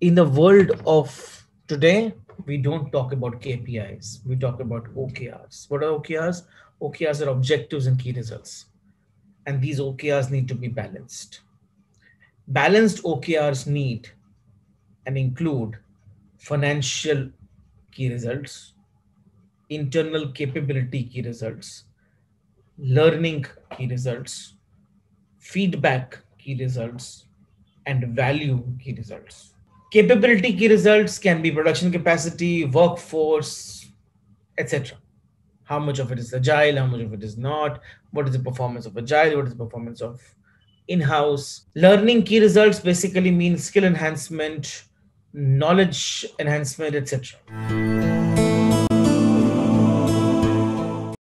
in the world of today, we don't talk about KPIs. We talk about OKRs. What are OKRs? OKRs are objectives and key results. And these OKRs need to be balanced. Balanced OKRs need and include financial key results, internal capability key results, learning key results, feedback key results, and value key results. Capability key results can be production capacity, workforce, etc. How much of it is agile, how much of it is not, what is the performance of agile, what is the performance of in-house. Learning key results basically means skill enhancement, knowledge enhancement, etc.